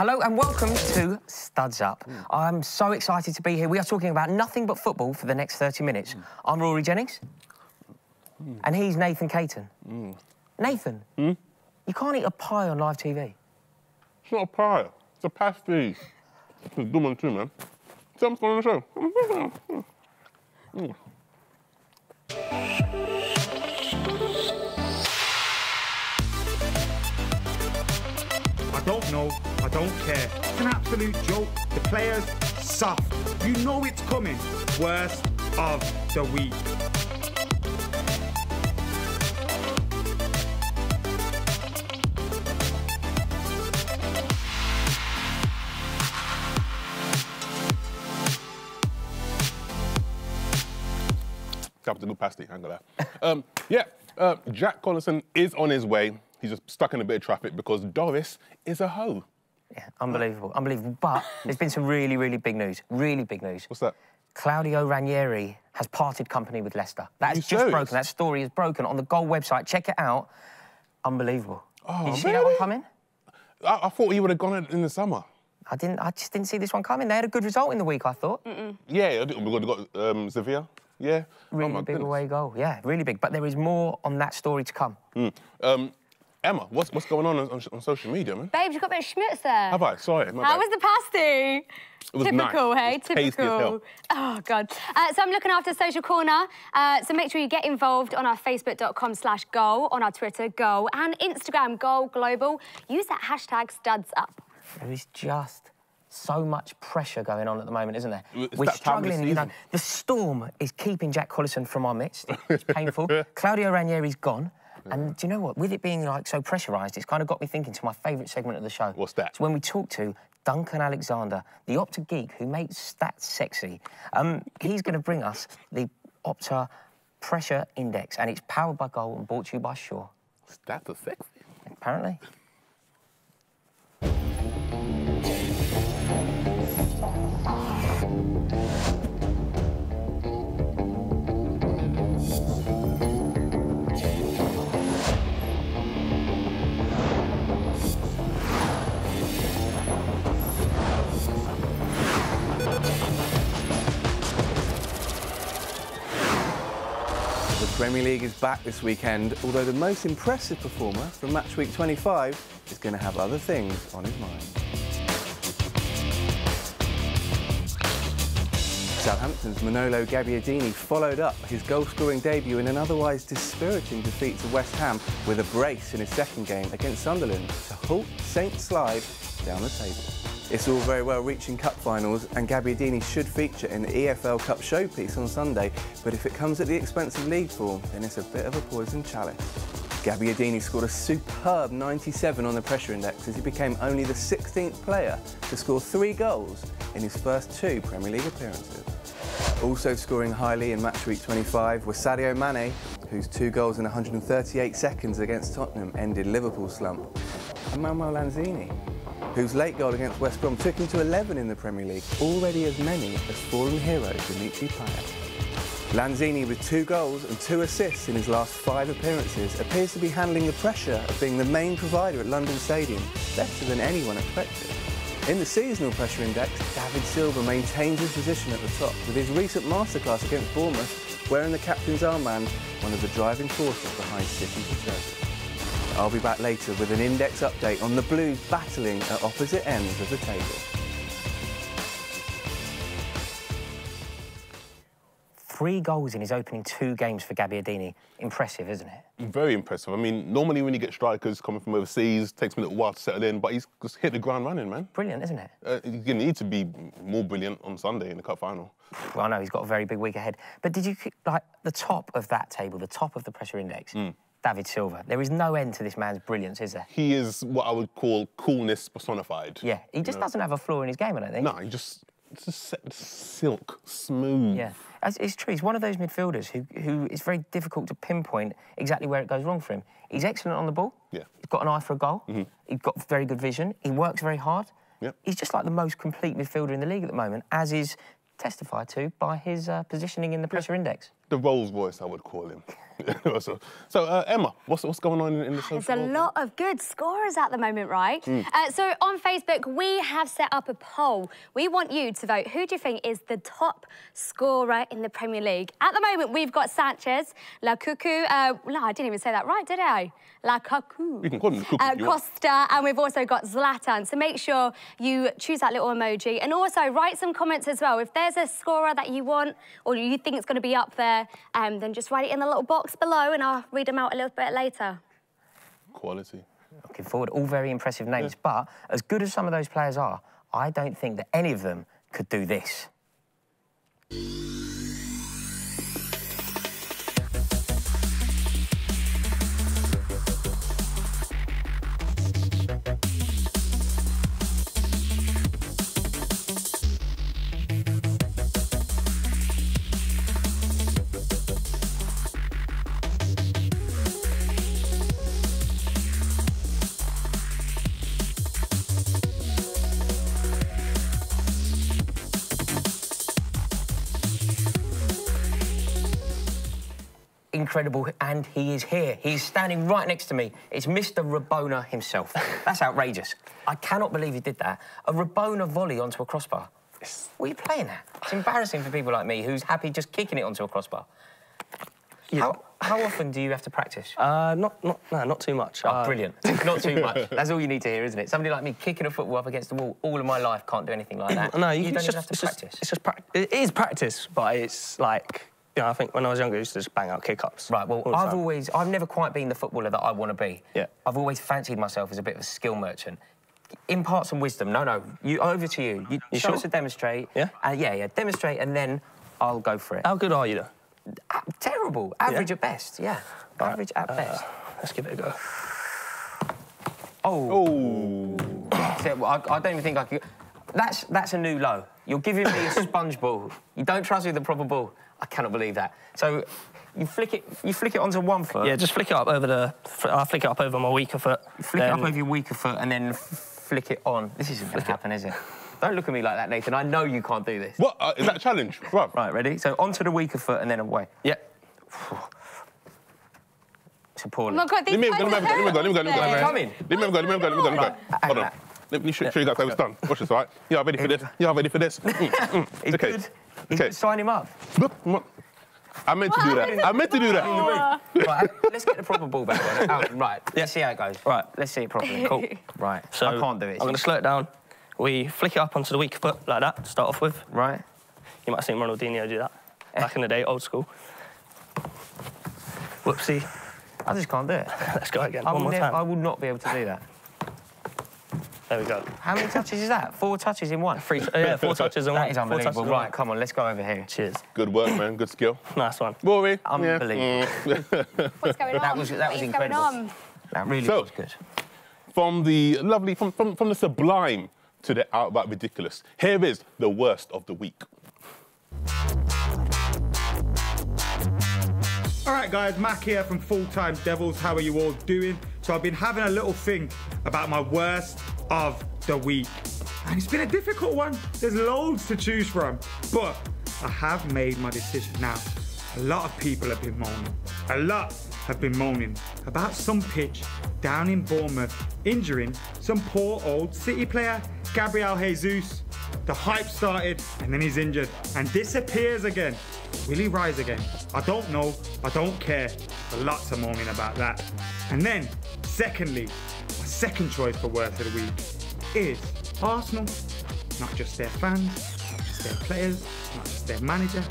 Hello and welcome to Studs Up. Mm. I'm so excited to be here. We are talking about nothing but football for the next 30 minutes. Mm. I'm Rory Jennings, mm. and he's Nathan Caton. Nathan, you can't eat a pie on live TV. It's not a pie. It's a pasty. It's a good one too, man. Tell what's on the show. I don't know. I don't care. It's an absolute joke. The players soft. You know it's coming. Worst of the week. Capital pasty, hang on that. um, yeah, uh, Jack Collison is on his way. He's just stuck in a bit of traffic because Doris is a hoe. Yeah, unbelievable, unbelievable. But there's been some really, really big news. Really big news. What's that? Claudio Ranieri has parted company with Leicester. That is just broken. That story is broken on the Goal website. Check it out. Unbelievable. Oh, Did you really? see that one coming? I, I thought he would have gone in the summer. I didn't. I just didn't see this one coming. They had a good result in the week. I thought. Mm -mm. Yeah, we got, got um, Sevilla. Yeah. Really oh, big goodness. away goal. Yeah, really big. But there is more on that story to come. Mm. Um, Emma, what's, what's going on, on on, social media, man? Babes, you've got a bit of schmutz there. Have I? Sorry. How bad. was the pasty? It was Typical, nice. hey? It Typical. Oh, God. Uh, so I'm looking after Social Corner. Uh, so make sure you get involved on our facebook.com slash goal, on our Twitter, goal, and Instagram, goal global. Use that hashtag studs up. There is just so much pressure going on at the moment, isn't there? It's We're that time of the struggling, you know. The storm is keeping Jack Collison from our midst. It's painful. Claudio Ranieri's gone. And do you know what? With it being like so pressurised, it's kind of got me thinking to my favourite segment of the show. What's that? It's when we talk to Duncan Alexander, the Opta geek who makes stats sexy. Um, he's going to bring us the Opta Pressure Index, and it's powered by Goal and brought to you by Shaw. Stats are sexy. Apparently. The Premier League is back this weekend, although the most impressive performer from match week 25 is going to have other things on his mind. Southampton's Manolo Gabbiadini followed up his goal-scoring debut in an otherwise dispiriting defeat to West Ham with a brace in his second game against Sunderland to halt Saint Slide down the table. It's all very well reaching cup finals, and Gabbiadini should feature in the EFL Cup showpiece on Sunday, but if it comes at the expense of league form, then it's a bit of a poison chalice. Gabbiadini scored a superb 97 on the pressure index as he became only the 16th player to score three goals in his first two Premier League appearances. Also scoring highly in match week 25 was Sadio Mane, whose two goals in 138 seconds against Tottenham ended Liverpool's slump, and Manuel Lanzini, whose late goal against West Brom took him to 11 in the Premier League, already as many as fallen hero Dimitri Payet. Lanzini, with two goals and two assists in his last five appearances, appears to be handling the pressure of being the main provider at London Stadium better than anyone expected. In the seasonal pressure index, David Silva maintains his position at the top with his recent masterclass against Bournemouth, wearing the captain's armband, one of the driving forces behind City's success. I'll be back later with an index update on the Blues battling at opposite ends of the table. Three goals in his opening two games for Gabbiadini. Impressive, isn't it? Very impressive. I mean, normally when you get strikers coming from overseas, it takes him a little while to settle in, but he's just hit the ground running, man. Brilliant, isn't it? Uh, he's going to need to be more brilliant on Sunday in the cup final. Well, I know he's got a very big week ahead. But did you, like, the top of that table, the top of the pressure index, David Silva, there is no end to this man's brilliance, is there? He is what I would call coolness personified. Yeah, he just doesn't have a flaw in his game, I don't think. No, he just, it's just silk, smooth. Yeah, As- it's true. He's one of those midfielders who, who is very difficult to pinpoint exactly where it goes wrong for him. He's excellent on the ball. Yeah. He's got an eye for a goal. He's got very good vision. He works very hard. Yep. He's just like the most complete midfielder in the league at the moment, as is testified to by his uh, positioning in the pressure index. The Rolls Royce, I would call him. so, so uh, Emma, what's, what's going on in, in the social There's a world? lot of good scorers at the moment, right? Uh, so on Facebook, we have set up a poll. We want you to vote. Who do you think is the top scorer in the Premier League? At the moment, we've got Sanchez, La Cuckoo. Uh, no, I didn't even say that right, did I? La Cuckoo. You can call him Cuckoo Uh, if you want. Costa, and we've also got Zlatan. So make sure you choose that little emoji. And also write some comments as well. If there's a scorer that you want or you think it's going to be up there, um, then just write it in the little box below and I'll read them out a little bit later. Quality. Looking forward, all very impressive names. But as good as some of those players are, I don't think that any of them could do this. Incredible, and he is here. He's standing right next to me. It's Mr. Rabona himself. That's outrageous. I cannot believe he did that. A Rabona volley onto a crossbar. What are you playing at? It's embarrassing for people like me who's happy just kicking it onto a crossbar. How, how often do you have to practice? Uh, not, not, no, not too much. Oh, Uh, brilliant. Not too much. That's all you need to hear, isn't it? Somebody like me kicking a football up against the wall all of my life can't do anything like that. No, you, you don't just, even have to it's just, practice. It's just prac- it is practice, but it's like, you know, I think when I was younger, I used to just bang out kick ups. Right, well, I've time. always, I've never quite been the footballer that I want to be. Yeah. I've always fancied myself as a bit of a skill merchant. Impart some wisdom. No, no, you over to you. You, You show sure? us a demonstrate. Yeah? Uh, yeah, yeah. Demonstrate, and then I'll go for it. How good are you, though? Ah, terrible. Average Yeah? at best. Yeah. Average at best. Let's give it a go. Oh. Oh. I, I don't even think I could. That's that's a new low. You're giving me a sponge ball. You don't trust me with the proper ball. I cannot believe that. So you flick it. You flick it onto one foot. Yeah, just flick it up over the. I'll flick it up over my weaker foot. Flick it up over your weaker foot and then flick it on. This isn't going to happen, is it? Don't look at me like that, Nathan. I know you can't do this. What? Uh, is that a challenge? Right. Right, ready? So onto the weaker foot and then away. Yeah. It's appalling. Oh my God, these Let me, guys let me, are let me go, let me go, let me go. terrible. Let me go. Coming. Let me go, let me go, let me go, let me go. Hold on. Hang Let me show, show you guys how it's done. Watch this, all right? You are ready for this? You are ready for this? Mm, mm. He's okay. good. He's Okay. good. Sign him up. Look, look. I meant to do that. I meant to do that. right, let's get the proper ball back on. Out, right, let's see how it goes. Right. Let's see it properly. Cool. Right. So I can't do it. I'm going to slow it down. We flick it up onto the weak foot like that to start off with. Right. You might have seen Ronaldinho do that back in the day, old school. Whoopsie. I just can't do it. Let's go again. I One more never, I time. will not be able to do that. There we go. How many touches is that? Four touches in one. Three, yeah, four touches in one. That is Four touches unbelievable. in one. Right, come on, let's go over here. Cheers. Good work, man. Good skill. Nice one. Rory. yeah. Unbelievable. Mm. What's going on? That was- that was incredible. Going on? That really So- was good. From the lovely, from, from, from the sublime to the outright ridiculous, here is the worst of the week. All right, guys, Mac here from Full Time Devils. How are you all doing? So I've been having a little think about my worst of the week. And it's been a difficult one. There's loads to choose from. But I have made my decision. Now, a lot of people have been moaning. A lot have been moaning about some pitch down in Bournemouth injuring some poor old City player, Gabriel Jesus. The hype started and then he's injured and disappears again. Will he rise again? I don't know. I don't care. But lots of moaning about that. And then, secondly, second choice for worst of the week is Arsenal. Not just their fans, not just their players, not just their manager,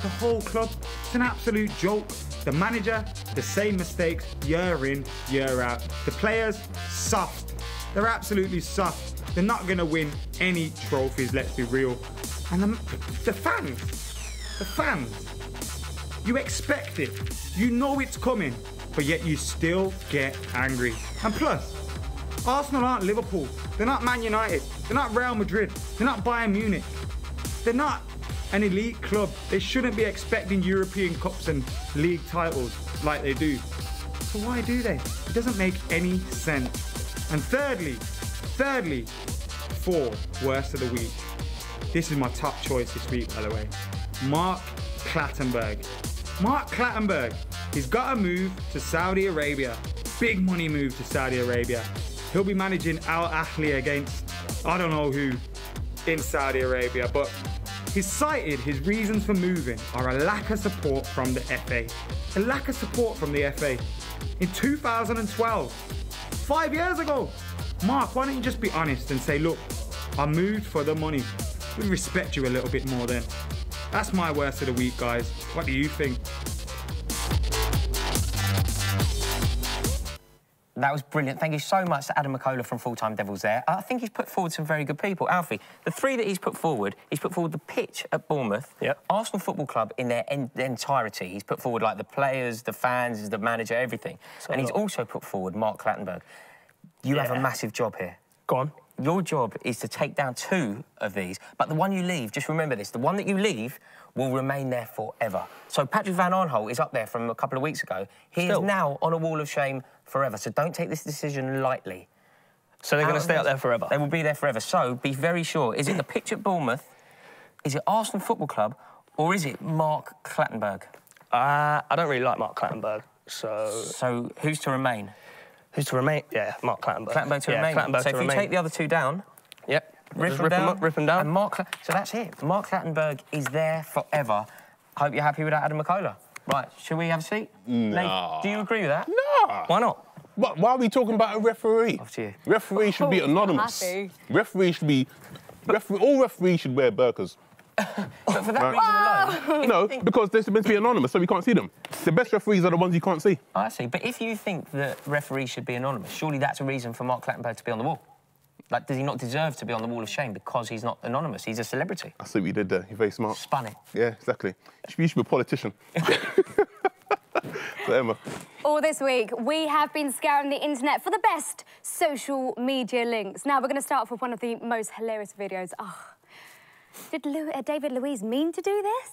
the whole club. It's an absolute joke. The manager, the same mistakes year in, year out. The players, soft. They're absolutely soft. They're not going to win any trophies, let's be real. And the, the fans, the fans, you expect it. You know it's coming, but yet you still get angry. And plus, Arsenal aren't Liverpool. They're not Man United. They're not Real Madrid. They're not Bayern Munich. They're not an elite club. They shouldn't be expecting European Cups and league titles like they do. So why do they? It doesn't make any sense. And thirdly, thirdly, for worst of the week. This is my top choice this week, by the way. Mark Clattenburg. Mark Clattenburg, he's got to move to Saudi Arabia. Big money move to Saudi Arabia. He'll be managing Al Ahly against I don't know who in Saudi Arabia, but he's cited his reasons for moving are a lack of support from the FA. A lack of support from the FA. In 2012, five years ago, Mark, why don't you just be honest and say, look, I moved for the money. We respect you a little bit more then. That's my worst of the week, guys. What do you think? That was brilliant. Thank you so much to Adam McKola from Full Time Devils there. I think he's put forward some very good people. Alfie, the three that he's put forward, he's put forward the pitch at Bournemouth, Yep. Arsenal Football Club in their en- entirety. He's put forward like the players, the fans, the manager, everything. and he's lot. also put forward Mark Clattenburg. You have a massive job here. Go on. Your job is to take down two of these, but the one you leave, just remember this, the one that you leave will remain there forever. So Patrick van Aanholt is up there from a couple of weeks ago. He Still. is now on a wall of shame forever. So don't take this decision lightly. So they're going to stay up this- there forever. They will be there forever. So be very sure. Is it the pitch at Bournemouth? Is it Arsenal Football Club? Or is it Mark Clattenburg? Uh, I don't really like Mark Clattenburg, so So who's to remain? who's to remain? Yeah, Mark Clattenburg. Clattenburg to yeah, remain. Clattenburg so to if you take the other two down, Yep. Rip, Just them down, up, rip them down. And Mark, so that's it. Mark Clattenburg is there forever. Hope you're happy with that, Adam McKola. Right, should we have a seat? Nah. do you agree with that? Nah. Why not? But why are we talking about a referee? Up to you. Referee should be Oh, anonymous. happy. Referee should be. Referee, all referees should wear burqas. But for that reason alone, no, because they're supposed to be anonymous, so we can't see them. The best referees are the ones you can't see. I see. But if you think that referees should be anonymous, surely that's a reason for Mark Clattenburg to be on the wall. Like, does he not deserve to be on the wall of shame because he's not anonymous? He's a celebrity. I see what you did there. You're very smart. Spun it. Yeah, exactly. You should, you should be a politician. so, Emma, All this week, we have been scouring the internet for the best social media links. Now, we're going to start off with one of the most hilarious videos. Oh, did Lou- uh, David Luiz mean to do this?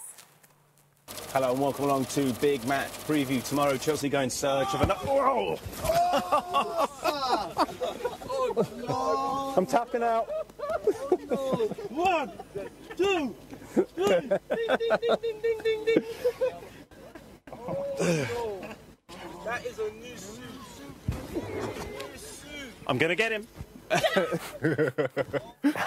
Hello and welcome along to Big Match Preview. Tomorrow, Chelsea go in search of another. Whoa! I'm tapping out. One, two, three. That is a new suit. I'm gonna get him.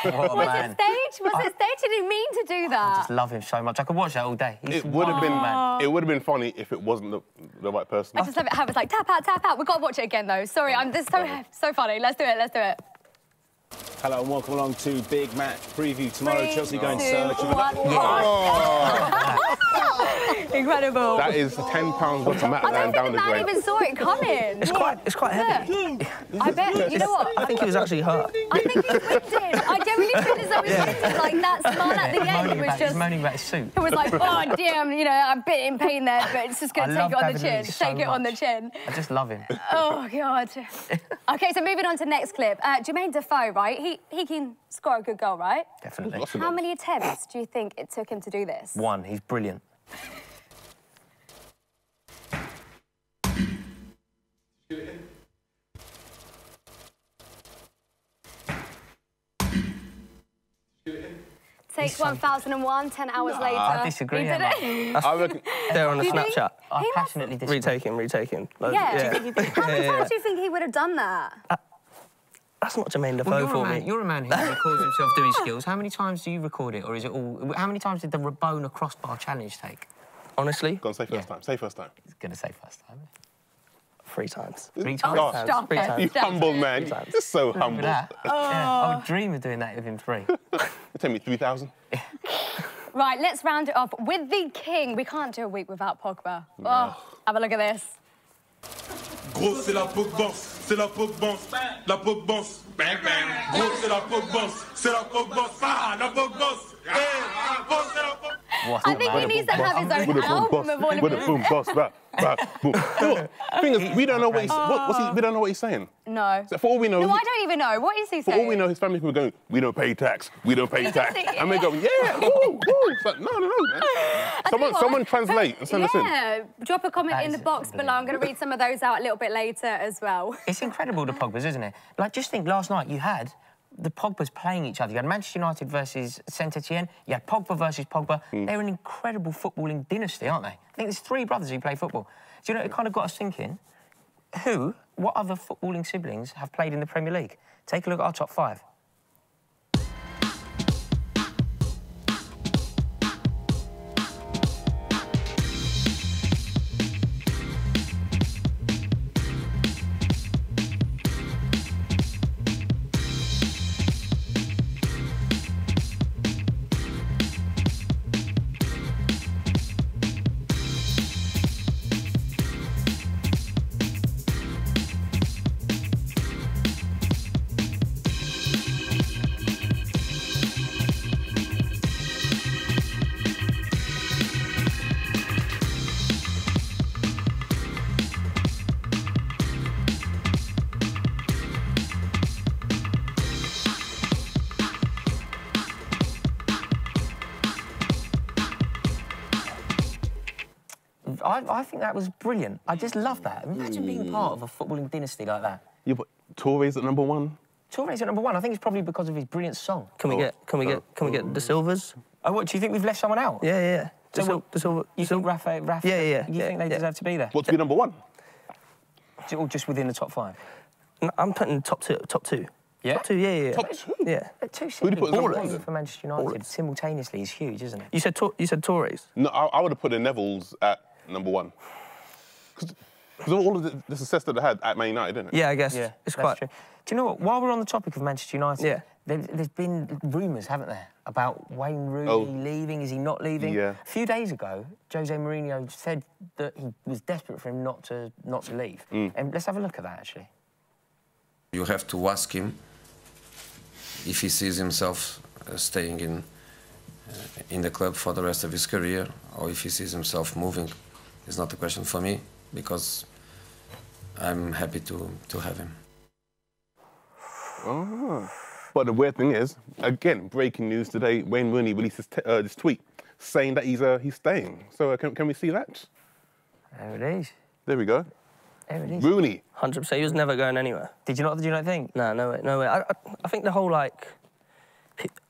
Oh, Was man. it staged? Was it staged? Did he mean to do that? I just love him so much. I could watch that all day. He's it would have been man. it would have been funny if it wasn't the, the right person. I just love it how it's like tap out, tap out. We've got to watch it again though. Sorry, I'm this so so funny. Let's do it. Let's do it. Hello and welcome along to Big Match Preview. Tomorrow, Three, Chelsea go in two, search of one. another. Incredible. That is ten pounds worth of I don't think down the the man drain. even saw it coming. It's quite, it's quite heavy. Look, I bet. You know what? I think he was actually hurt. I think he winded. I genuinely feel as though he winded. Like that smile at the end moaning, was about, just. he's moaning about his suit. It was like, oh damn, you know, I'm a bit in pain there, but it's just gonna take it on the chin. So Take it on the chin. I just love him. Oh god. okay, so moving on to next clip. Uh, Jermaine Defoe, right? He he can score a good goal, right? Definitely. How many attempts do you think it took him to do this? One, he's brilliant. Take 1001, 10 hours later. I disagree, He did Emma. it. I reckon There on the Do you think- Snapchat. I He must- passionately disagree. Retaking, retaking. Like, Yeah. Do you think he How many Yeah, yeah. times do you think he would have done that? Uh, That's not Jermaine Defoe Well, you're, for a man, me. you're a man who records himself doing skills. How many times do you record it, or is it all? How many times did the Rabona crossbar challenge take? Honestly, Go on, say first time. Say first time. He's gonna say first time. three times. Three times. Oh, Stop Three it. times. you Stop humble it. man. Just so Look humble. at that. Yeah, I would oh. dream of doing that with him three. You tell me 3,000? Right, let's round it off with the king. We can't do a week without Pogba. Oh, have a look at this. Gros, c'est la Pogba, c'est la Pogba, la Pogba, bang bang. Gros, c'est la Pogba, c'est la Pogba, ah, la Pogba, hey, bon, c'est la Pogba. What I a think he needs to have his own With a boom album of all boss, of with a his. boom boss, rap, rap, boom. Look, thing is, we don't know what he's, what, what's he, oh. we don't know what he's saying. No. So for all we know, No, he- I don't even know. What is he for saying? all we know, his family people are going, we don't pay tax, we don't pay tax. Yeah. And we're going, yeah, woo, woo. It's like, no, no, no, man. Someone, tell someone translate and send us in. Yeah, drop a comment That in the box below. I'm going to read some of those out a little bit later as well. It's incredible the Pogba's, isn't it? Like, just think, last night you had the Pogba's playing each other. You had Manchester United versus Saint Etienne. You had Pogba versus Pogba. Hmm. They're an incredible footballing dynasty, aren't they? I think there's three brothers who play football. Do you know, it kind of got us thinking, who, what other footballing siblings have played in the Premier League? Take a look at our top five. I, I think that was brilliant. I just love that. Imagine being hmm. part of a footballing dynasty like that. Yeah, but Torres at number one. Torres at number one. I think it's probably because of his brilliant song. Can we oh. get? Can we get? Oh. Can we get the Silvers? Oh, what, do you think we've left someone out? Yeah, yeah. yeah. The, So Sil- what- the Silver. You the think Rafa, Rafa, Yeah, yeah, you yeah, think they yeah. deserve to be there? What to be number one? Or just within the top five? I'm putting top two. Top two. Yeah? Top two. Yeah, yeah. yeah. Top two? Yeah. They're Two Who do you put as siblings number playing one? for Manchester United simultaneously is huge, isn't it? You said you said Torres. No, I, I would have put the Nevilles at number one. Because of all of the, the success that they had at Man United, didn't it? Yeah, I guess Yeah, it's quite. true. Do you know what? While we're on the topic of Manchester United, Yeah. there, there's been rumours, haven't there, about Wayne Rooney Oh. leaving? Is he not leaving? Yeah. A few days ago, Jose Mourinho said that he was desperate for him not to not to leave. Mm. And let's have a look at that actually. You have to ask him if he sees himself uh, staying in uh, in the club for the rest of his career, or if he sees himself moving. It's not a question for me because I'm happy to to have him. Ah. But the weird thing is, again, breaking news today: Wayne Rooney released this, uh, this tweet saying that he's uh, he's staying. So uh, can, can we see that? There it is. There we go. There it is. Rooney. Hundred percent. He was never going anywhere. Did you not? Did you not think? No, no way, no way. I, I, I think the whole like,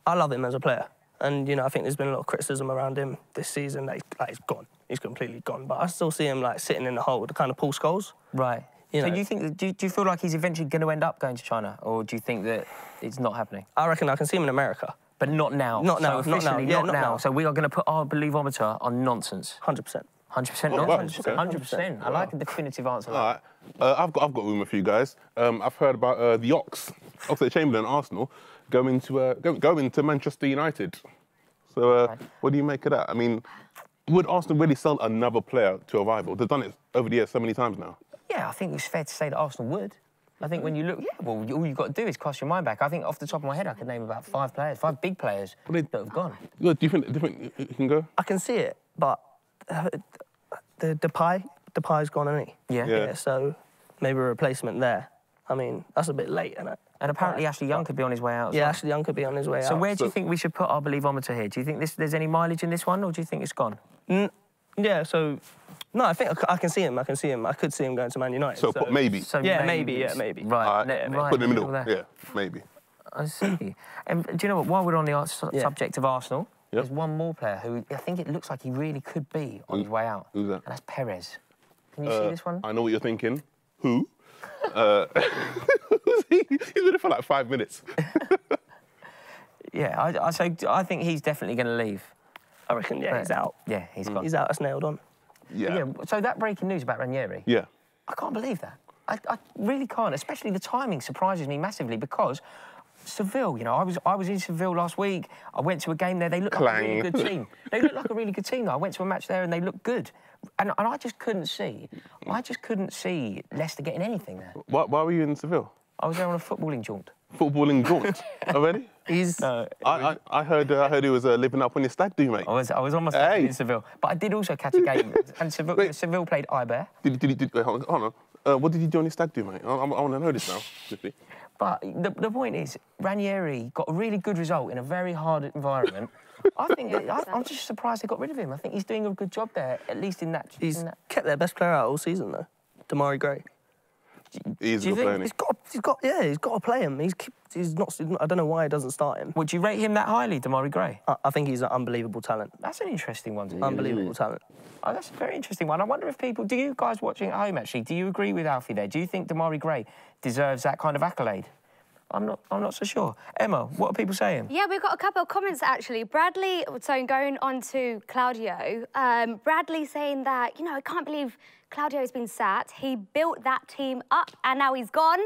I love him as a player, and you know I think there's been a lot of criticism around him this season. That he's, like he's gone, he's completely gone. But I still see him like sitting in the hole, the kind of Paul Scholes. Right. You so know. do you think? that- Do you, do you feel like he's eventually going to end up going to China, or do you think that it's not happening? I reckon I can see him in America. But not now. Not now, So not now. officially, Yeah, not not now. now. So we are going to put our believometer on nonsense. Hundred percent. Hundred percent Oh, wow, nonsense. okay. Hundred percent. I like a definitive answer. All right. Uh, I've got I've got a rumour for you guys. Um, I've heard about uh, the Ox, Oxlade Chamberlain, Arsenal, going to uh, go, going to Manchester United. So uh, Right. what do you make of that? I mean, would Arsenal really sell another player to a rival? They've done it over the years so many times now. Yeah, I think it's fair to say that Arsenal would. I think when you look, yeah, well, all you've got to do is cast your mind back. I think off the top of my head, I could name about five players, five big players they- that have gone. Good. Do you think do you think can go? I can see it, but uh, the Depay, Depay's gone, hasn't he? Yeah. Yeah. Yeah. So maybe a replacement there. I mean, that's a bit late, isn't it? And apparently, Ashley Young could be on his way out. as Yeah, well. Ashley Young could be on his way So out. So where do you think we should put our believometer here? Do you think this, there's any mileage in this one, or do you think it's gone? Yeah, so no, I think I can see him. I can see him. I could see him going to Man United. So, put maybe. So Yeah, maybe, yeah, maybe. Right, All right. ne- right Put it in the middle. there. Yeah, maybe. I see. And do you know what? While we're on the su- Yeah. subject of Arsenal, Yep. there's one more player who I think it looks like he really could be on Who- his way out. who's that? And that's Perez. Can you see Uh, this one? I know what you're thinking. Who? uh, who's he? He's been there for like five minutes. Yeah, I, I, so I think he's definitely going to leave. I reckon, yeah, he's out. Yeah, he's mm. gone. He's out. That's nailed on. Yeah. Yeah. So that breaking news about Ranieri, Yeah. I can't believe that. I, I really can't. Especially the timing surprises me massively because Seville. You know, I was I was in Seville last week. I went to a game there. They looked like a really good team. They looked like a really good team. Though. I went to a match there and they looked good. And, and I just couldn't see. I just couldn't see Leicester getting anything there. Why, why were you in Seville? I was there on a footballing jaunt. Footballing jaunt already? He's No, I, I, I heard uh, I heard he was uh, living up on his stag do, mate. I was I was almost Hey. in Seville, but I did also catch a game. and Seville, Wait. Seville played Eibar. Did, did, did, wait, hold on. Hold on. Uh, what did he do on his stag do, mate? I, I, I want to know this now. quickly. But the, the point is, Ranieri got a really good result in a very hard environment. I think I, I'm just surprised they got rid of him. I think he's doing a good job there, at least in that. he's in that. kept their best player out all season though, Demarai Gray. He's a good player. he's got? He's got. Yeah, he's got to play him. He's he's not. I don't know why he doesn't start him. Would you rate him that highly, Demarai Gray? I, I think he's an unbelievable talent. That's an interesting one. To Unbelievable talent. Oh, that's a very interesting one. I wonder if people, do you guys watching at home actually, do you agree with Alfie there? Do you think Demarai Gray deserves that kind of accolade? I'm not. I'm not so sure. Emma, what are people saying? Yeah, we've got a couple of comments actually. Bradley, so going on to Claudio, um, Bradley saying that, you know, I can't believe Claudio's been sat. He built that team up and now he's gone.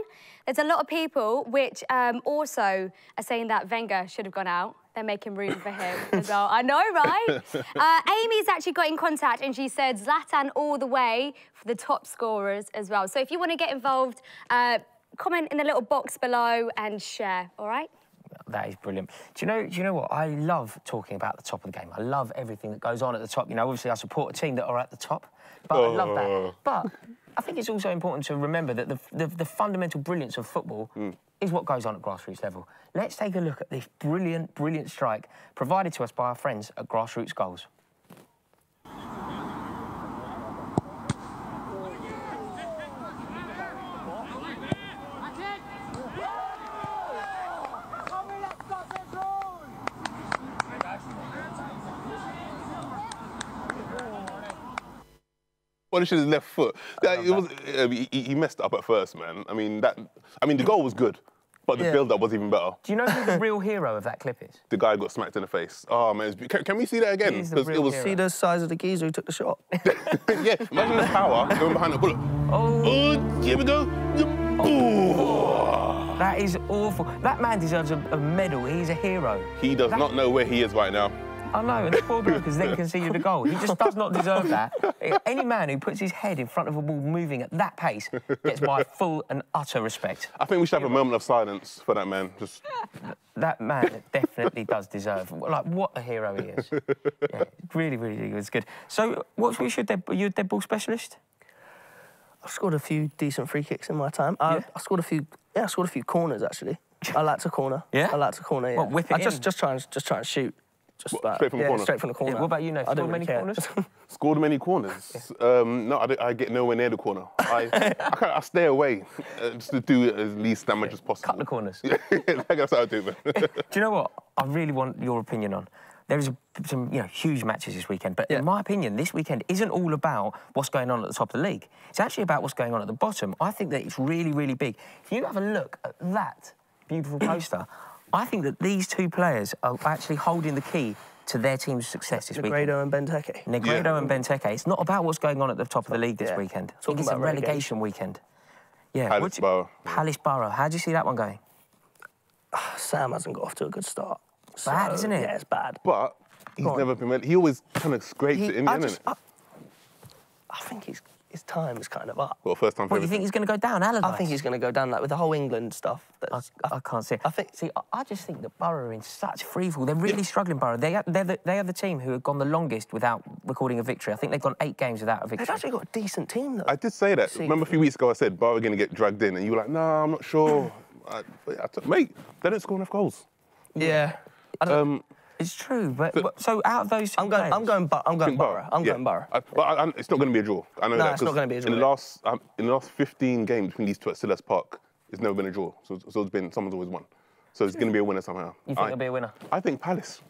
There's a lot of people which um, also are saying that Wenger should have gone out. They're making room for him as well. I know, right? Uh, Amy's actually got in contact and she said Zlatan all the way for the top scorers as well. So if you want to get involved, uh, comment in the little box below and share, all right? That is brilliant. Do you know? Do you know what? I love talking about the top of the game. I love everything that goes on at the top. You know, obviously I support a team that are at the top, but I love Oh. that. But I think it's also important to remember that the, the, the fundamental brilliance of football mm. is what goes on at grassroots level. Let's take a look at this brilliant, brilliant strike provided to us by our friends at Grassroots Goals. Punished his left foot. Yeah, it was, uh, he, he messed up at first, man. I mean, that. I mean, the goal was good, but the Yeah. build-up was even better. Do you know who the real hero of that clip is? The guy got smacked in the face. Oh man, it's, can, can we see that again? He's the 'Cause real it was. hero. See the size of the geezer who took the shot. yeah, imagine the power going behind the bullet. Oh. Oh, here we go. Ooh. That is awful. That man deserves a, a medal. He's a hero. He does That- not know where he is right now. I know, and the poor bloke has then conceded a goal. He just does not deserve that. Any man who puts his head in front of a ball moving at that pace gets my full and utter respect. I think we should have a moment of silence for that man. Just That man definitely does deserve. Like, what a hero he is. Yeah, really, really, really was good. So, what's we should dead, you a dead ball specialist? I've scored a few decent free kicks in my time. I, Yeah? I scored a few. Yeah, I scored a few corners actually. I like to corner. Yeah? I like to corner. Yeah. What, whip it I just just try and just try and shoot. Just What, about, straight from the yeah, corner? Straight from the corner. what about you, Nathan? I don't Scored many care. corners? scored many corners. Um, no, I, I get nowhere near the corner. I, I, kinda, I stay away uh, just to do as least damage as possible. Cut the corners. Yeah, that's how I do it. man. Do you know what? I really want your opinion on. There is a, some you know huge matches this weekend, but Yeah. in my opinion, this weekend isn't all about what's going on at the top of the league. It's actually about what's going on at the bottom. I think that it's really, really big. If you have a look at that beautiful poster, I think that these two players are actually holding the key to their team's success this weekend. Negredo and Benteke. Negredo Yeah. and Benteke. It's not about what's going on at the top of the league this Yeah. weekend. I think it's a relegation, relegation. weekend. Yeah. Palace what you- Borough. Palace Borough. How do you see that one going? Sam hasn't got off to a good start. Bad, isn't it? Yeah, it's bad. But he's never been. rele- He always kind of scrapes He- it in, the I, end, just, I, I think his his time is kind of up. Well, first time for What do you think he's going to go down, Allardyce? I think he's going to go down like with the whole England stuff. I, That's, I can't see it. I think- See, I, I just think that Borough are in such freefall. They're really struggling, Borough. They are, they're, the, they are the team who have gone the longest without recording a victory. I think they've gone eight games without a victory. they've actually got a decent team though. I did say that. See- Remember a few weeks ago I said Borough are going to get dragged in, and you were like, "No, I'm not sure." I, I took, mate, they don't score enough goals. yeah. I don't, Um, It's true, but, but so out of those, two I'm going. I'm going. Bu- I'm going think Borough. I'm yeah. going Borough. I, but I, I, it's not going to be a draw. I know No, that. it's not 'cause gonna be a draw. In the last, um, in the last 15 games between these two at Selhurst Park, it's never been a draw. So, so it's been someone's always won. So it's going to be a winner somehow. You think I, there'll be a winner? I think Palace.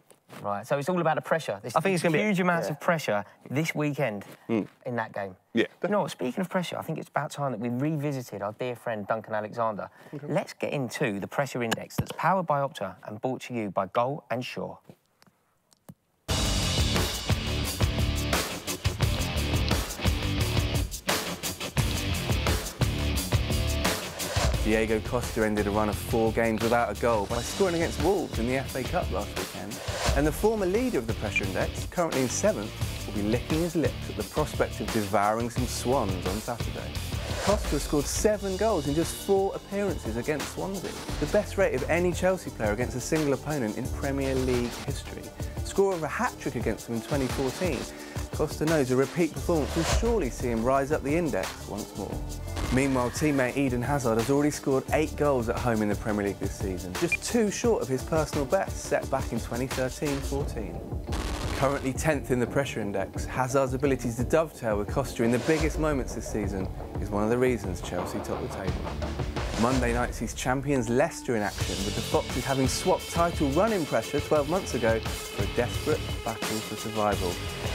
Right, so it's all about the pressure. There's I think it's gonna be- huge amounts yeah. of pressure this weekend in that game. Yeah, You know what? Speaking of pressure, I think it's about time that we revisited our dear friend Duncan Alexander. Let's get into the pressure index that's powered by Opta and brought to you by Goal and Shore. Diego Costa ended a run of four games without a goal by scoring against Wolves in the FA Cup last weekend. And the former leader of the pressure index, currently in seventh, will be licking his lips at the prospect of devouring some swans on Saturday. Costa scored seven goals in just four appearances against Swansea, the best rate of any Chelsea player against a single opponent in Premier League history. Scorer of a hat-trick against them in 2014, Costa knows a repeat performance will surely see him rise up the index once more. Meanwhile, teammate Eden Hazard has already scored eight goals at home in the Premier League this season, just two short of his personal best set back in 2013-14. Currently 10th in the pressure index, Hazard's ability to dovetail with Costa in the biggest moments this season is one of the reasons Chelsea top the table. Monday night sees champions Leicester in action, with the Foxes having swapped title running pressure 12 months ago for a desperate battle for survival.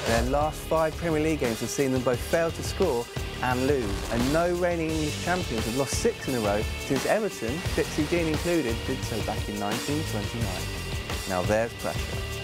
Their last five Premier League games have seen them both fail to score and lose, and no reigning English champions have lost six in a row since Everton, Dixie Dean included, did so back in 1929. Now there's pressure.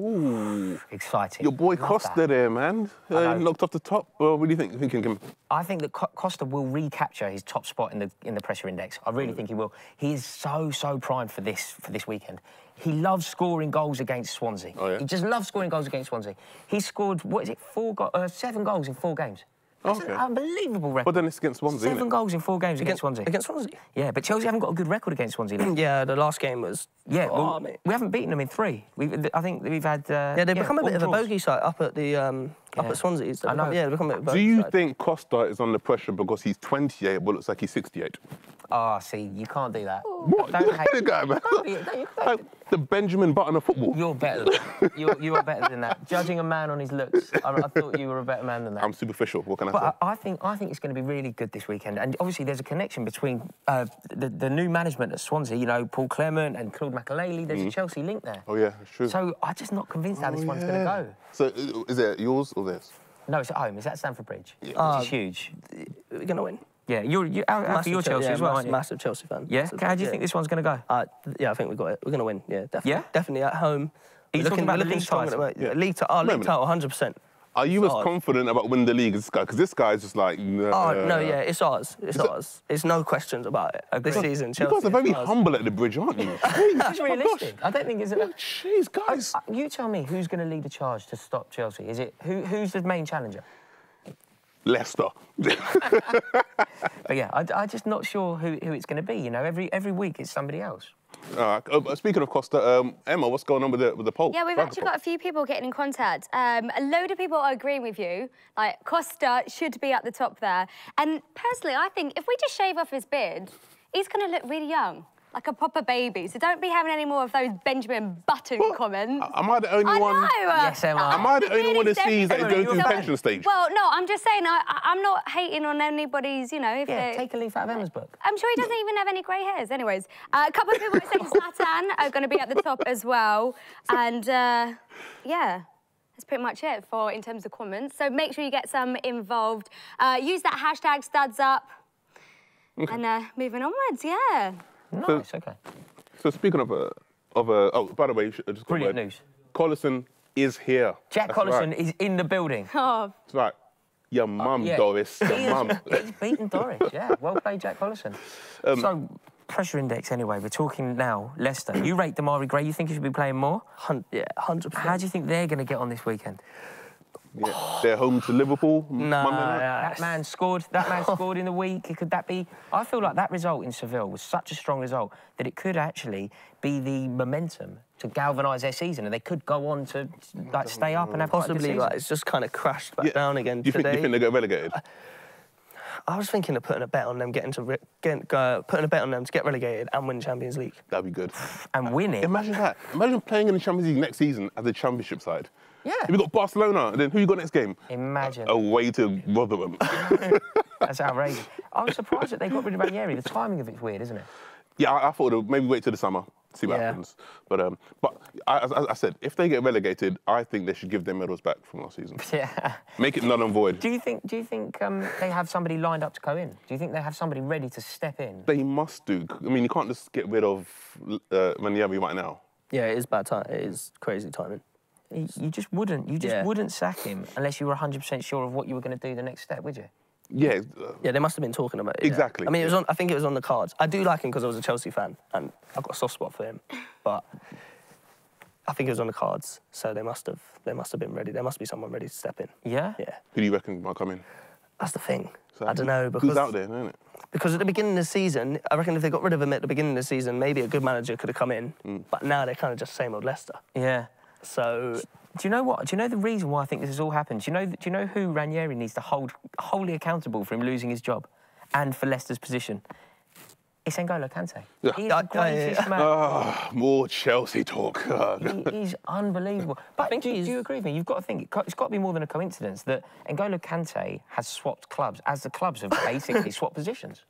Ooh. Exciting. Your boy Love Costa that. there, man. Uh, knocked off the top. Well, what do you think? Thinking? I think that Co- Costa will recapture his top spot in the in the pressure index. I really think he will. He is so so primed for this for this weekend. He loves scoring goals against Swansea. Oh, yeah? He just loves scoring goals against Swansea. He scored what is it four go- uh, seven goals in four games. That's Okay. an unbelievable record. But then it's against Swansea, Seven isn't it? goals in four games against Swansea. Against Swansea? Yeah, but Chelsea haven't got a good record against Swansea. Lee. Yeah, the last game was. Yeah, Oh, well, mate. we haven't beaten them in three. We've, I think we've had. Uh, Yeah, they've become a all bit of a bogey site up at the um, up at Swansea. They've I know. become- Yeah, they've become a bit of a Do you side. think Costa is under pressure because he's 28 but looks like he's 68? Ah, see, you can't do that. What? Don't Look hate- at the guy, man. Don't be- don't- don't- Like the Benjamin Button of football. You're better. Than that. You're, you are better than that. Judging a man on his looks, I, I thought you were a better man than that. I'm superficial. What can I But say? I, I think I think it's going to be really good this weekend, and obviously there's a connection between uh, the, the new management at Swansea. You know, Paul Clement and Claude Makelele. There's a Chelsea link there. oh yeah, it's true. So I'm just not convinced how this Oh, one's yeah. going to go. So uh, is it yours or theirs? No, it's at home. It's at Stamford Bridge, which Uh, is huge. We're gonna win. Yeah, you're you're, out, out for your Chel- Chelsea yeah, as well, massive, aren't you? massive Chelsea fan. Yeah. Massive- How do you yeah. think this one's going to go? Uh, yeah, I think we've got it. We're gonna win. Yeah, definitely. Yeah? definitely at home. Are you We're talking about we're the looking league strong at the title? moment. Yeah. Yeah. League title. Oh, league title, 100. percent Are you as ours. confident about winning the league as this guy? Because this guy's just like. Nah. Oh no, yeah, it's ours. It's it- ours. It's no questions about it. This season, Chelsea... You Chelsea. guys are very ours. humble at the bridge, aren't you? It's realistic. I don't think it's. Oh, Jeez, guys. You tell me who's going to lead the charge to stop Chelsea? Is it who? Who's the main challenger? Leicester. But yeah, I, I'm just not sure who, who it's going to be. You know, every every week it's somebody else. Uh, uh, speaking of Costa, um, Emma, what's going on with the with the poll? Yeah, we've Franco actually poll? got a few people getting in contact. Um, a load of people are agreeing with you. Like Costa should be at the top there. And personally, I think if we just shave off his beard, he's going to look really young, like a proper baby. So don't be having any more of those Benjamin Button comments. Am I the only I one? know. Yes, Emma. Am I the only really one that sees that he's definitely- going through pension stage? Well, no, I'm just saying, I, I- I'm not hating on anybody's, you know. If Yeah, they- take a leaf out of Emma's book. I'm sure he doesn't even have any grey hairs. Anyways, uh, a couple of people are saying Zlatan are going to be at the top as well. And uh, yeah, that's pretty much it for in terms of comments. So make sure you get some involved. Uh, use that hashtag studs up. And uh, moving onwards, yeah. Nice, okay. So speaking of a of a oh, by the way, you just a quick Brilliant word. news. Collison is here. Jack That's Collison right. is in the building. Oh, That's right. Your uh, mum, Yeah. Doris. Your has- mum. He's beaten Doris, yeah. Well played, Jack Collison. Um, so, pressure index anyway, we're talking now. Leicester. You rate Demarai Gray, you think he should be playing more? Hun- yeah, 100%. How do you think they're going to get on this weekend? Yeah. They're home to Liverpool. m- Nah, Monday night. yeah, That man scored. That man scored in the week. Could that be? I feel like that result in Seville was such a strong result that it could actually be the momentum to galvanise their season, and they could go on to like stay up and have quite a good Possibly, like it's just kind of crashed back Yeah. down again You think, you think they get relegated? I was thinking of putting a bet on them getting to re- get, uh, putting a bet on them to get relegated and win Champions League. That'd be good. and win it. Imagine that. Imagine playing in the Champions League next season as a championship side. Yeah. If you got Barcelona, and then who you got next game? Imagine. Away to Rotherham. That's outrageous. I'm surprised that they got rid of Ranieri. The timing of it's weird, isn't it? yeah, I, I thought they'd maybe wait till the summer, see what Yeah. happens. But um, but I, as, as I said, if they get relegated, I think they should give their medals back from last season. Yeah. Make it null and void. Do you think? Do you think um, they have somebody lined up to go in? Do you think they have somebody ready to step in? They must do. I mean, you can't just get rid of uh, Ranieri right now. Yeah, it is bad time. It is crazy timing. You, you just wouldn't. You just Yeah. wouldn't sack him unless you were 100% sure of what you were going to do the next step, would you? Yeah, uh, Yeah, they must have been talking about it. yeah. Exactly, I mean, it was on. I think it was on the cards. I do like him because I was a Chelsea fan and I've got a soft spot for him. But I think it was on the cards, so they must have. They must have been ready. There must be someone ready to step in. Yeah. Yeah, who do you reckon might come in? that's the thing. So I don't know because who's out there, isn't it? because at the beginning of the season, I reckon if they got rid of him at the beginning of the season, maybe a good manager could have come in. Mm. But now they're kind of just same old Leicester. Yeah. So Do you know what? Do you know the reason why I think this has all happened? Do you know? Do you know who Ranieri needs to hold wholly accountable for him losing his job, and for Leicester's position? It's N'Golo Kante. Yeah. He's the greatest yeah. man. Ah, more Chelsea talk. He- He's unbelievable. But think do, do you agree with me? You've got to think, it's got to be more than a coincidence that N'Golo Kante has swapped clubs as the clubs have basically swapped positions.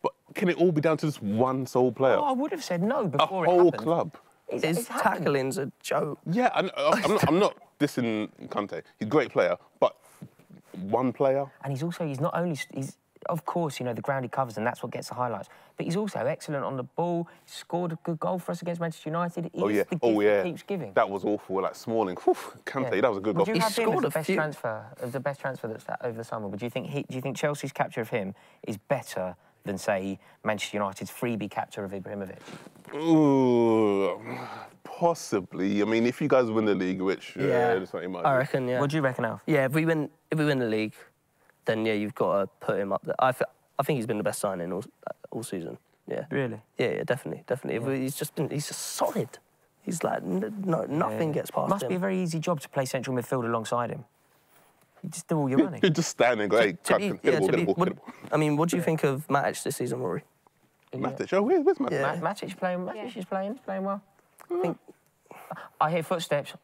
but can it all be down to this one sole player? Oh, I would have said no a before it whole club. It's, His it's happened. tackling's a joke. Yeah, I, uh, I'm, not, I'm not dissing Kante. He's a great player, but one player. And he's also, he's not only, he's, of course, you know, the ground he covers and that's what gets the highlights. But he's also excellent on the ball. He scored a good goal for us against Manchester United. He's oh yeah, the oh, gift oh yeah. that keeps giving. That was awful. Like Smalling, Whew, Kante, Yeah. that was a good Would goal. you He have him as scored the a best few. transfer, as the best transfer that's over the summer? Would you think he, do you think Chelsea's capture of him is better than say Manchester United's freebie capture of Ibrahimovic? Ooh, possibly. I mean, if you guys win the league, which uh, Yeah, it's not much. I reckon. Yeah. What do you reckon, Alf? Yeah, if we win, if we win the league, then yeah, you've got to put him up there. I, I think he's been the best signing all, all season. Yeah. Really? Yeah, yeah, definitely, definitely. If we- He's just been, he's just solid. He's like, n- no, nothing gets past Must him. Must be a very easy job to play central midfield alongside him. You just do all your running. You're just standing, and go, To be- hit the ball, to the be- ball, what- get the ball. I mean, what do you think of Matic this season, Rory? Matic, oh, where, where's Matic? Yeah. Ma- Matic playing. Matic Yeah. is playing. Playing well. I think. I hear footsteps.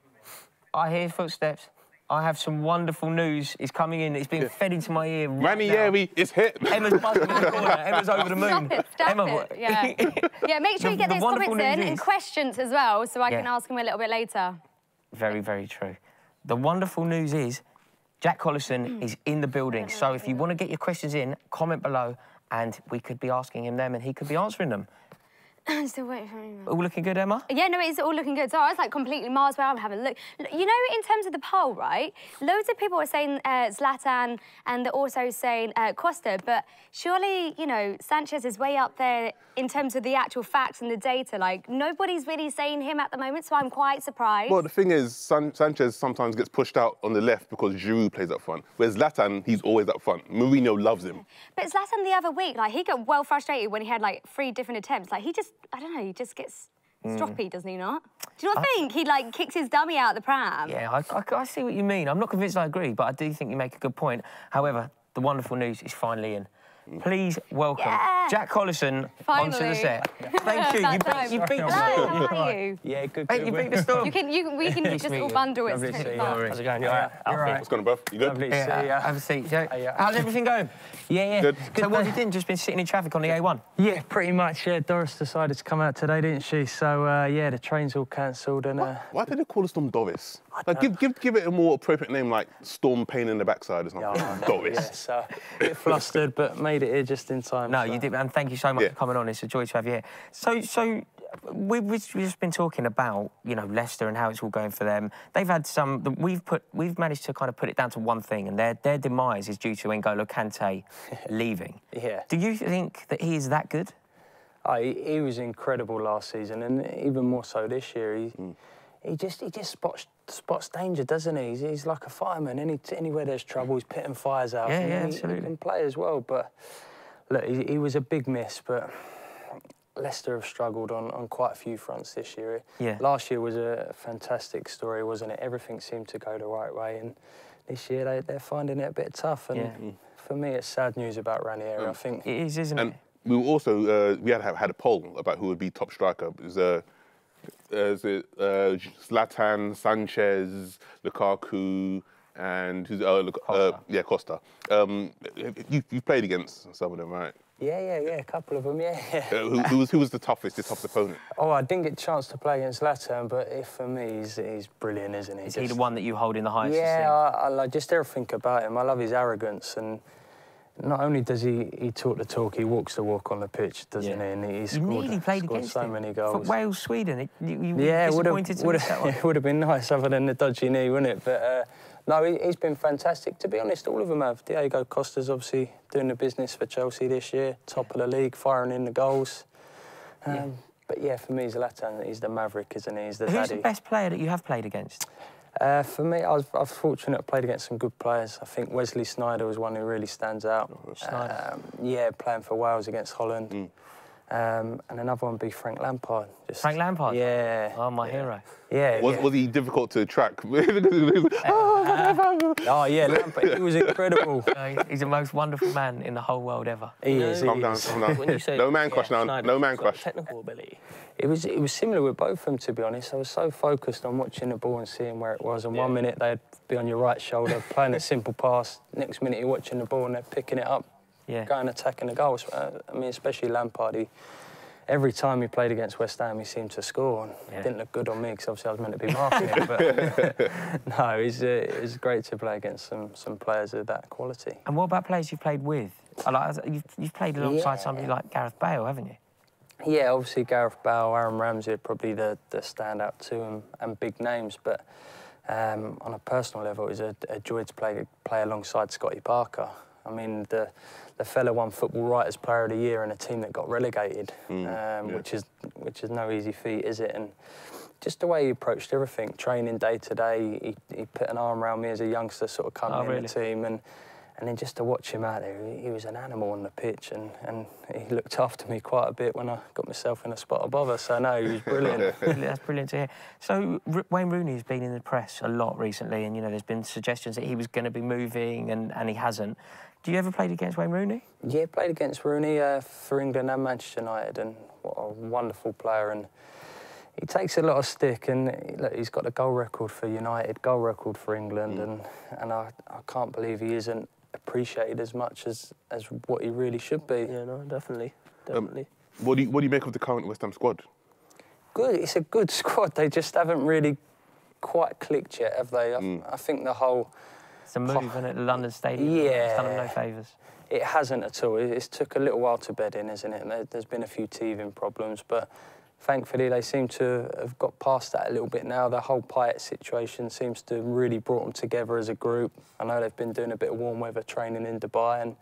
I hear footsteps. I have some wonderful news. It's coming in. It's being fed into my ear. Right now. Ranieri is hit. Emma's buzzing in the corner. Emma's over the moon. Stop it, stop Emma, it. Yeah. yeah, make sure The- you get those comments in news and questions as well, so I Yeah. can ask them a little bit later. Very, very true. The wonderful news is Jack Collison hmm. is in the building. So if you want to get your questions in, comment below and we could be asking him them and he could be answering them. I'm still waiting for him. All looking good, Emma? Yeah, no, it's all looking good. So I was like completely miles away. I'm having a look. You know, in terms of the poll, right? Loads of people are saying uh, Zlatan and they're also saying uh, Costa, but surely, you know, Sanchez is way up there in terms of the actual facts and the data. Like, nobody's really saying him at the moment, so I'm quite surprised. Well, the thing is, San- Sanchez sometimes gets pushed out on the left because Giroud plays up front. Whereas Zlatan, he's always up front. Mourinho loves him. But Zlatan the other week, like, he got well frustrated when he had like three different attempts. Like, he just, I don't know, he just gets Mm. stroppy, doesn't he not? Do you not think he like kicks his dummy out of the pram? Yeah, I, I, I see what you mean. I'm not convinced I agree, but I do think you make a good point. However, the wonderful news is finally in. Please welcome Yeah. Jack Collison onto the set. Thank you. You beat, you beat the Hello, storm. how are you? Yeah, good. Hey, you beat the You storm. can, you can, we can just all you. bundle it. Lovely It's to see you, fun. Rory. How's it going? You all right? You're. What's going on, bro? You good? Lovely to Yeah, see ya. have a seat. Yeah. yeah. How's everything going? Yeah, yeah. Good. So what have you done? Just been sitting in traffic on the A1? Yeah, pretty much. Yeah, Doris decided to come out today, didn't she? So uh, yeah, the train's all cancelled and. Uh, Why did they call the storm Doris? Like, give, give, give it a more appropriate name like Storm Pain in the Backside or something. yeah, Doris. Yeah, so a bit flustered, but made it here just in time. No, so. you did, and thank you so much Yeah. for coming on. It's a joy to have you here. So, so we've, we've just been talking about you know Leicester and how it's all going for them. They've had some. We've put we've managed to kind of put it down to one thing, and their their demise is due to N'Golo Kante leaving. Yeah. Do you think that he is that good? Oh, he, he was incredible last season, and even more so this year. He, Mm. he just he just spots spots danger, doesn't he? He's, he's like a fireman. Any anywhere there's trouble, he's pitting fires out. Yeah, and yeah, he, absolutely. He can play as well, but look, he, he was a big miss. But Leicester have struggled on, on quite a few fronts this year. Yeah. Last year was a fantastic story, wasn't it? Everything seemed to go the right way, and this year they, they're finding it a bit tough. And Yeah. for me, it's sad news about Ranieri. I think It is, isn't And it? we also uh, we had had a poll about who would be top striker. It was, uh, uh, is it uh, Zlatan, Sanchez, Lukaku, and who's uh, Luk- uh, Costa. yeah Costa. Um, you you played against some of them, right? Yeah, yeah, yeah, a couple of them, yeah. yeah. Uh, who, who was who was the toughest, the toughest opponent? Oh, I didn't get a chance to play against Zlatan, but if for me, he's, he's brilliant, isn't he? Is he the one that you hold in the highest Yeah, esteem? I, I like just everything about him. I love his arrogance, and not only does he, he talk the talk, he walks the walk on the pitch, doesn't Yeah. he? And he You scored, nearly played scored against so him. many For. Wales, Sweden. It, you, you yeah, would have, disappointed to miss that one. it would have been nice other than the dodgy knee, wouldn't it? But uh, no, he, he's been fantastic. To be honest, all of them have. Diego Costa's obviously doing the business for Chelsea this year, top of the league, firing in the goals. Um, But yeah, for me, Zlatan, he's the maverick, isn't he? He's the Who's daddy. the best player that you have played against? Uh, for me, I was, I was fortunate. I played against some good players. I think Wesley Sneijder was one who really stands out. Sneijder. Um, yeah, playing for Wales against Holland. Mm. Um, and another one would be Frank Lampard. Just, Frank Lampard? Yeah. Oh, my hero. Yeah. Was, yeah. was he difficult to track? Oh, yeah, Lampard. He was incredible. Uh, he's the most wonderful man in the whole world ever. He is. he calm down, calm down. When you say no man crush now. Sneijder, No man crush. Technical ability. It was it was similar with both of them, to be honest. I was so focused on watching the ball and seeing where it was. And one minute they'd be on your right shoulder playing a simple pass. Next minute you're watching the ball and they're picking it up, Yeah. going attacking the goals. Uh, I mean, especially Lampard. He, every time he played against West Ham, he seemed to score. And Yeah. It didn't look good on me because obviously I was meant to be marking him. But no, it's, uh, it's great to play against some some players of that quality. And what about players you've played with? Like, you've, you've played alongside Yeah. somebody like Gareth Bale, haven't you? Yeah, obviously Gareth Bale, Aaron Ramsey are probably the, the standout two and, and big names. But um, on a personal level, it was a, a joy to play play alongside Scotty Parker. I mean, the the fella won Football Writers Player of the Year in a team that got relegated, um, yeah. which is which is no easy feat, is it? And just the way he approached everything, training day to day, he, he put an arm around me as a youngster, sort of coming Oh, in really? the team, and and then just to watch him out there, he, he was an animal on the pitch, and, and he looked after me quite a bit when I got myself in a spot above us. So no, he was brilliant. Brilliant, That's brilliant to hear. So R- Wayne Rooney has been in the press a lot recently, and you know there's been suggestions that he was going to be moving, and, and he hasn't. Do you ever played against Wayne Rooney? yeah, played against Rooney uh, for England and Manchester United, and what a wonderful player. And he takes a lot of stick, and he- look, he's got a goal record for United, goal record for England, and and I, I can't believe he isn't appreciated as much as as what he really should be. Yeah, no, definitely, Um, definitely. What do you What do you make of the current West Ham squad? good. It's a good squad. They just haven't really quite clicked yet, have they? I, I think the whole It's a move in at the London Stadium. Yeah. It's done him no favours. it hasn't at all. It- It's took a little while to bed in, isn't it? And There's been a few teething problems, but thankfully they seem to have got past that a little bit now. The whole Payet situation seems to have really brought them together as a group. I know they've been doing a bit of warm weather training in Dubai, and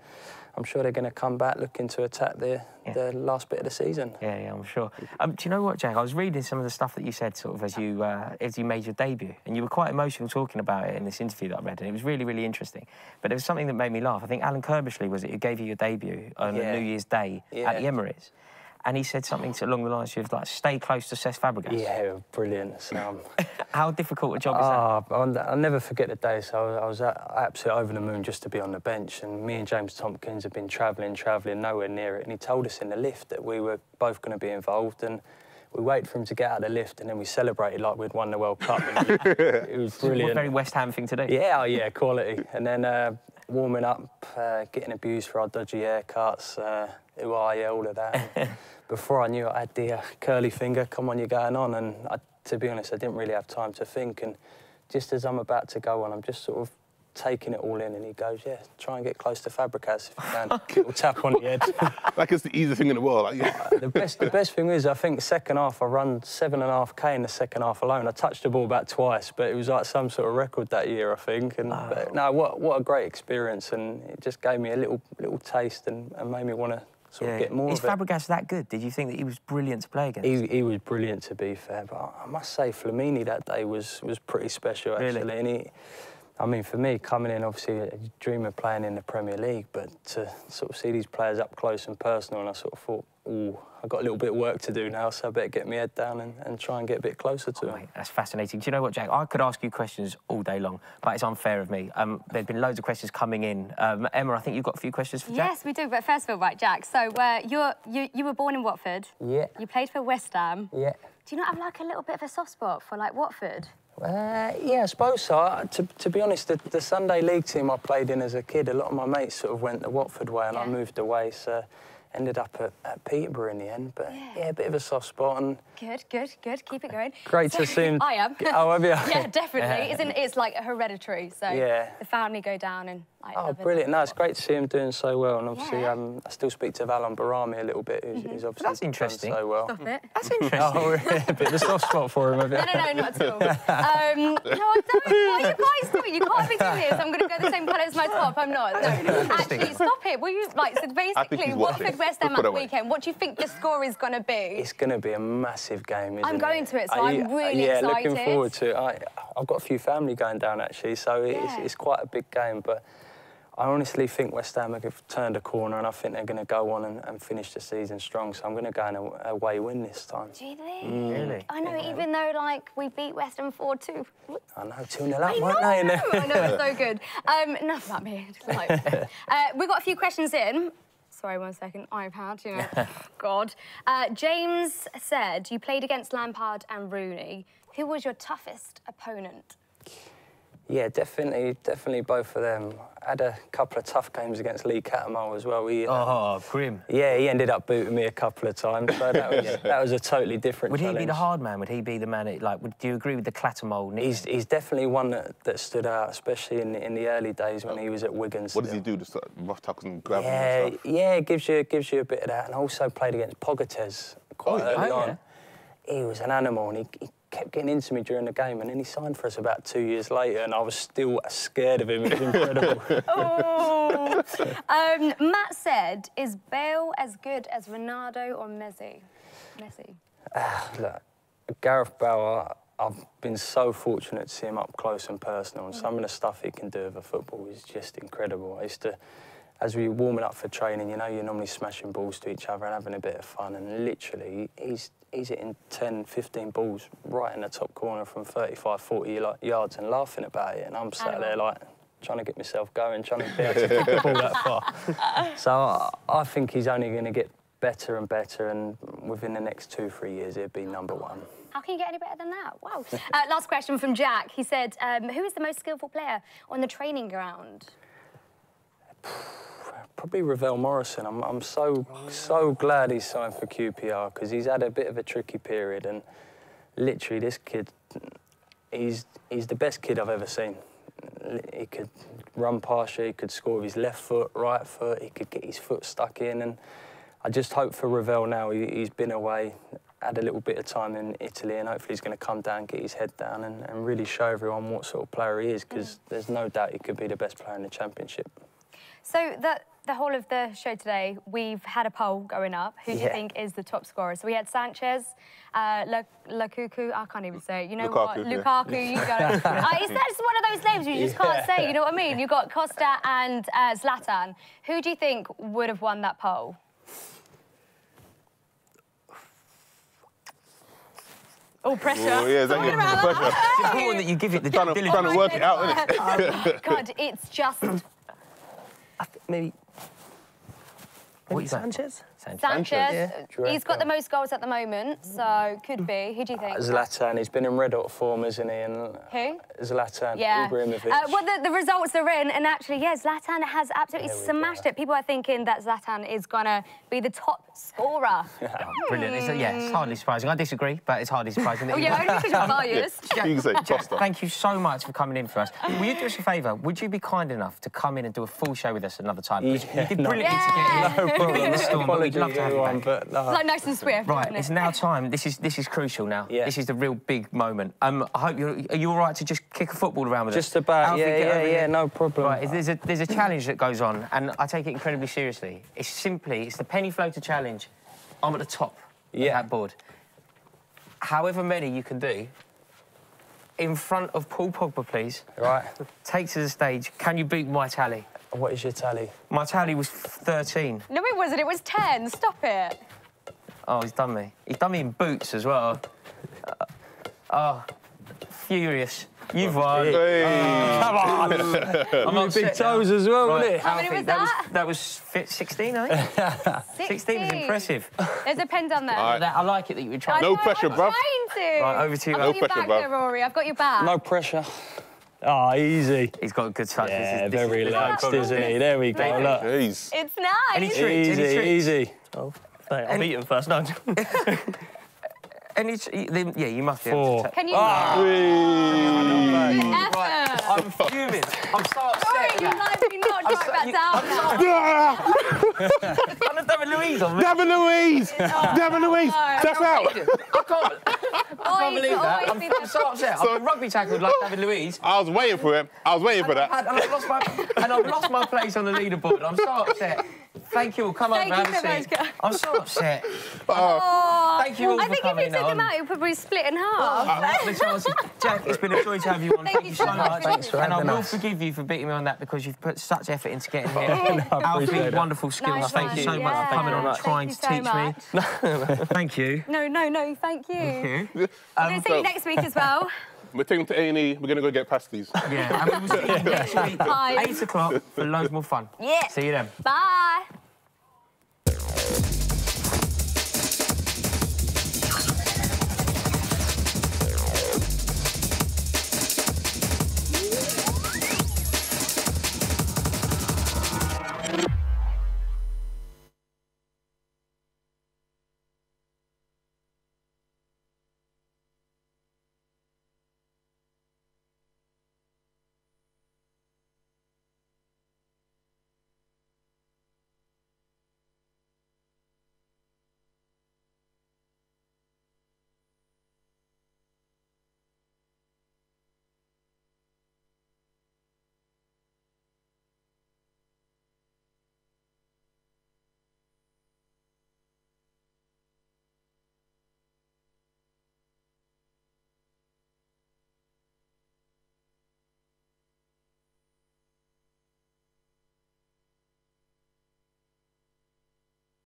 I'm sure they're going to come back looking to attack the, Yeah. the last bit of the season. Yeah, yeah, I'm sure. Um, do you know what, Jack? I was reading some of the stuff that you said, sort of as you uh, as you made your debut, and you were quite emotional talking about it in this interview that I read, and it was really, really interesting. But there was something that made me laugh. I think Alan Curbishley was it who gave you your debut on Yeah. New Year's Day at the Emirates, and he said something to- along the lines of like, "Stay close to Cesc Fabregas." Yeah, brilliant. So, um, How difficult a job is that? Ah, I'll, I'll never forget the day. So I was at, absolutely over the moon just to be on the bench, and me and James Tomkins had been travelling, travelling, nowhere near it. And he told us in the lift that we were both going to be involved, and we waited for him to get out of the lift, and then we celebrated like we'd won the World Cup. It was brilliant. very West Ham thing to do. Yeah, oh yeah, quality. And then uh, warming up, uh, getting abused for our dodgy haircuts, uh, who are you, all of that. Before I knew it, I had the uh, curly finger, come on, you're going on. And I, to be honest, I didn't really have time to think. And just as I'm about to go on, I'm just sort of taking it all in. And he goes, yeah, try and get close to Fabregas if you can. Little tap on the head. Like it's the easiest thing in the world. Like, yeah. the best the best thing is I think second half I run seven and a half k in the second half alone. I touched the ball about twice, but it was like some sort of record that year I think. And but, no, what what a great experience, and it just gave me a little little taste and, and made me want to sort Yeah. of get more Is of it. Fabregas that good? Did you think that he was brilliant to play against? He, he was brilliant to be fair, but I must say Flamini that day was was pretty special Really? actually. And he, I mean, for me coming in, obviously a dream of playing in the Premier League, but to sort of see these players up close and personal, and I sort of thought, oh, I've got a little bit of work to do now, so I better get my head down and, and try and get a bit closer to him. Mate, that's fascinating. Do you know what, Jack? I could ask you questions all day long, but it's unfair of me. Um, there's been loads of questions coming in. Um, Emma, I think you've got a few questions for Jack. Yes, we do. But first of all, right, Jack. So uh, you're, you you were born in Watford. Yeah. You played for West Ham. Yeah. Do you not have like a little bit of a soft spot for like Watford? Uh, yeah, I suppose so. I- To, to be honest, the, the Sunday league team I played in as a kid, a lot of my mates sort of went the Watford way and I moved away, so ended up at, at Peterborough in the end. But yeah. a bit of a soft spot and Good, good, good. Keep it going. great to see. I am. Oh, have you? yeah, definitely. Isn't? It's like hereditary. So Yeah. the family go down and like. Oh, brilliant. No, it's great to see him doing so well. And obviously, Yeah. um, I still speak to Valon Behrami a little bit, who's, who's obviously That's done interesting. so well. Stop it. That's interesting. Oh, really? a bit of a soft spot for him, have you? No, no, no, not at all. Um, no, I don't. What are you guys doing? You can't be doing this. I'm going to go the same colour as my top. I'm not. No, actually, stop it. Will you like? So basically, he's watching. Watford West Ham Put at the weekend. What do you think the score is going to be? It's going to be a massive game, isn't I'm it? going to it, so Uh, I'm yeah, really yeah, excited. looking forward to it. I, I've got a few family going down actually, so it's, Yeah. it's quite a big game. But I honestly think West Ham have turned a corner and I think they're going to go on and, and finish the season strong. So I'm going to go in a away win this time. Do you think? Mm. Really? I know, even though like we beat West Ham 4 2. I know, 2 0 up, I know, weren't they? in there? I know, it's so good. Um, enough about me. Like, uh, we've got a few questions in. Sorry, one second. iPad, you know. God. Uh, James said you played against Lampard and Rooney. Who was your toughest opponent? Yeah, definitely, definitely both of them. I had a couple of tough games against Lee Cattermole as well. He, uh, Oh, grim. Yeah, he ended up booting me a couple of times, so that was, that was a totally different Would he be the hard man? Would he be the man? That, like, would, do you agree with the Clattermole? He's, he's definitely one that, that stood out, especially in, the- in the early days when he was at Wigan. What does he do? Just uh, rough tackles and grab him Yeah, and stuff? yeah, it gives you gives you a bit of that, and I also played against Pogatetz quite Oh, early yeah. on. He was an animal, and he, he kept getting into me during the game, and then he signed for us about two years later, and I was still scared of him. It was incredible. Oh. um, Matt said, is Bale as good as Ronaldo or Messi? Messi. Look, Gareth Bale, I- I've been so fortunate to see him up close and personal, and some of the stuff he can do with a football is just incredible. I used to, as we were warming up for training, you know, you're normally smashing balls to each other and having a bit of fun, and literally, he's he's hitting 10, 15 balls right in the top corner from 35, 40 y- yards and laughing about it, and I'm sat there like trying to get myself going, trying to be able to kick the ball that far. So I, I think he's only going to get better and better, and within the next two, three years, he'll be number one. How can you get any better than that? Wow. Uh, last question from Jack. He said, um, who is the most skillful player on the training ground? Probably Ravel Morrison. I'm, I'm so so glad he's signed for QPR because he's had a bit of a tricky period and literally this kid, he's he's the best kid I've ever seen. He could run past you, he could score with his left foot, right foot, he could get his foot stuck in and I just hope for Ravel now. He, he's been away, had a little bit of time in Italy and hopefully he's going to come down, get his head down and, and really show everyone what sort of player he is because mm. there's no doubt he could be the best player in the championship. So the, the whole of the show today, we've had a poll going up. Who do you think is the top scorer? So we had Sanchez, uh, Lukaku, I can't even say it. You know what? Lukaku, yeah. Lukaku, you got it. uh, it's that's one of those names you just can't say, you know what I mean? You've got Costa and uh, Zlatan. Who do you think would have won that poll? Oh, pressure. Oh, yeah, exactly. Talking about Pressure. that. It's important that you give it the Trying to, diligence. trying to work it out, isn't it? Oh, God, it's just I maybe. What Maybe? Sanchez? Sanchez. Sanchez. Yeah. He's got the most goals at the moment, so could be. Who do you think? Zlatan, he's been in red hot form, isn't he? And uh, Who? Zlatan, Yeah. Ibrahimovic. Uh, well, the, the results are in, and actually, yeah, Zlatan has absolutely smashed go. it. People are thinking that Zlatan is gonna be the top scorer. Oh, brilliant. It's, uh, yeah, it's hardly surprising. I disagree, but it's hardly surprising. oh yeah, only because you're um, biased. Jack, You can say thank you so much for coming in for us. Will you do us a favour? Would you be kind enough to come in and do a full show with us another time? Because Yeah, you did no. brilliantly Yeah. to get in. in the storm, but we'd love to have you everyone, back. but no. like nice and swift. Right, isn't it's now time. This is this is crucial now. Yeah. This is the real big moment. Um, I hope you're. Are you all right to just kick a football around with us? Just about, Alfie, yeah, yeah, yeah, no problem. Right, there's a there's a challenge that goes on, and I take it incredibly seriously. It's simply it's the penny floater challenge. I'm at the top Yeah. of that board. However many you can do. In front of Paul Pogba, please. Right, Take to the stage. Can you beat my tally? What is your tally? My tally was 13. No, it wasn't. It was ten. Stop it. Oh, he's done me. He's done me in boots as well. Uh, oh, furious. You've won. Hey. Come on. I'm Your big upset now. toes as well, Right, wasn't it? How many was that? Was, that? that was 16, I think. 16 was impressive. There's a pen down there. All right. That- I like it that you were trying. No know, pressure, I'm bruv. trying to. Right, over to you, I've man. got No your pressure, back bruv. there, Rory. I've got your back. No pressure. Oh, easy. He's got a good touch. This is- Yeah, this is- very this is relaxed, problem. isn't he? There we go, Thank look. Jeez. It's nice. Any tricks? Any Easy, tricks? easy. Oh, mate, I'll beat him first. No. Any tr- yeah, you must be able Four. to. ta- Can you? Ah. Right, Effort. I'm fuming. I'm so Rory, upset. you now. Guys do not I'm track so- that down I'm now. David Luiz on me. David Luiz! David Luiz! That's out! I can't, I can't believe that. I'm, I'm so upset. I've been rugby tackled like David Luiz. I was waiting for it. I was waiting for that. And I've lost my, and I've lost my place on the leaderboard. I'm so upset. Thank you all. Come Thank over, you so much, seat. guys. I'm so upset. Oh, Thank you. you all I think if you took on. him out, he'd probably split in Uh, half. the Jack, it's been a joy to have you on. Thank Thank, you you so so much. much. Thanks for and I will us. forgive you for beating me on that because you've put such effort into getting here. I Alfie, wonderful skills. Nice Thank one. you so much for coming on and trying to so teach much. me. Thank you. No, no, no, thank you. you. We're going to see you um, next week as well. We're taking them to A&E. We're going to go get pasties. Yeah, and we will see you next week Bye. 8 o'clock for loads more fun. Yeah. See you then. Bye.